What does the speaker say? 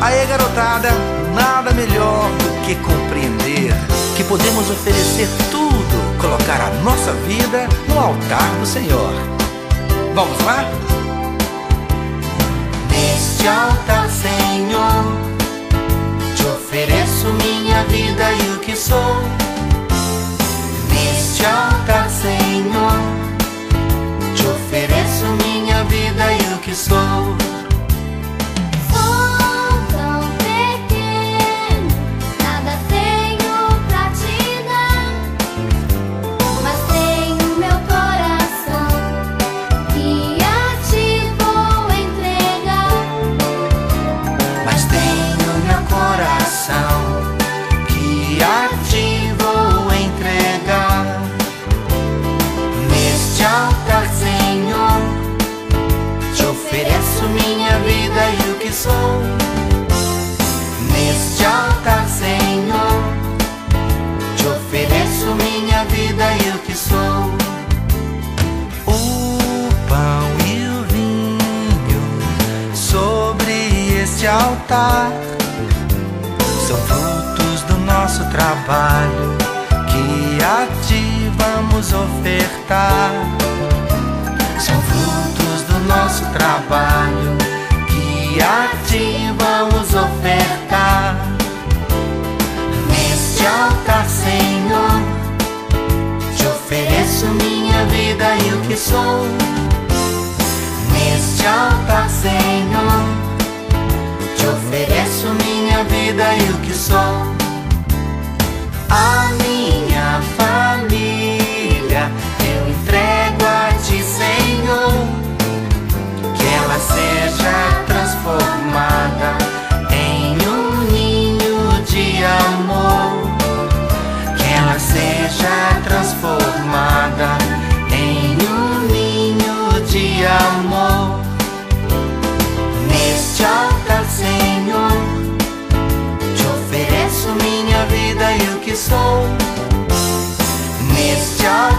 Aí, garotada, nada melhor do que compreender que podemos oferecer tudo, colocar a nossa vida no altar do Senhor. Vamos lá? Neste altar, Senhor, te ofereço minha vida e o que sou. Neste altar, altar são frutos do nosso trabalho que a ti vamos ofertar. São frutos do nosso trabalho que a ti vamos ofertar. Neste altar, Senhor, te ofereço minha vida e o que sou. Te ofereço minha vida e o que sou. A vida e o